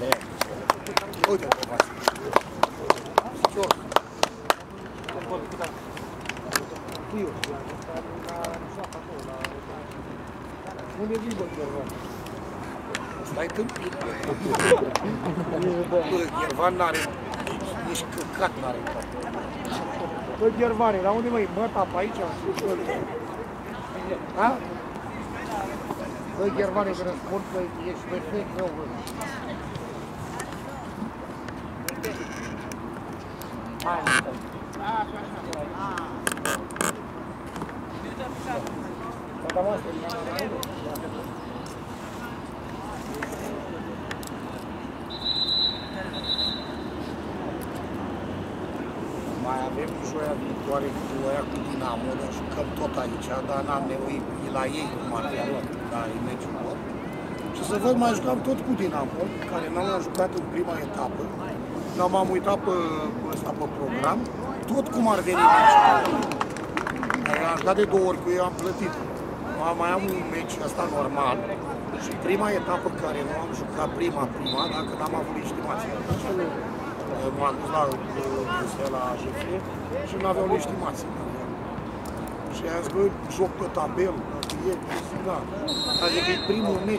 le ia. Uite, Vasile. Cior. Unde vii, bă, Gervan? Stai tâmpit, bă. Bă, Gervan n-are, nici, nici căcat n-are. Bă, Gervane, la unde măi? Mă, tap aici? Ha? Bă, Gervane, că răspund că ești perfect rău, bă. Hai, mă, Dar mă, asta e Mai avem joia viitoare cu aia cu Dinamo, dar jucăm tot aici, dar n-am nevoie la ei cum ar fi la meciul lor. Și să văd, mai jucam tot cu Dinamo, care n-am mai jucat în prima etapă. Dar m-am uitat pe ăsta pe program, tot cum ar veni meciul. Am jucat de două ori cu ei, am plătit. Mai am un meci ăsta normal și prima etapă care nu am jucat prima, prima, dacă n-am avut legitimație. M-am dus la Bruxelles, la AJF și nu aveau legitimație. Și am zis, băi, joc pe tabel, e, da. Adică e primul meci